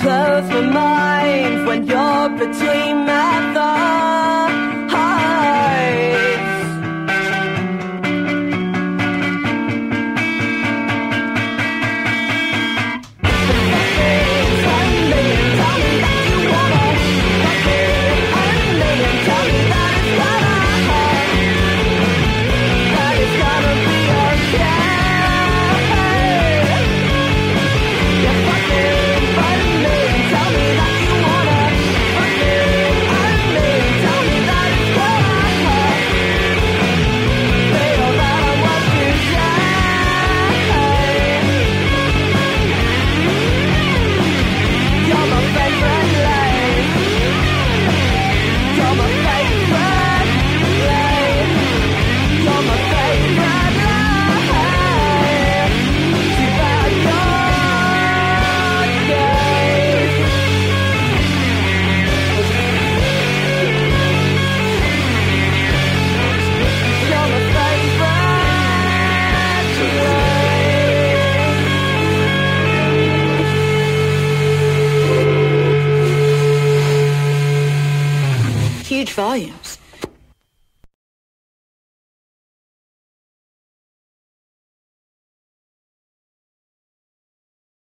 close my mind when you're between me.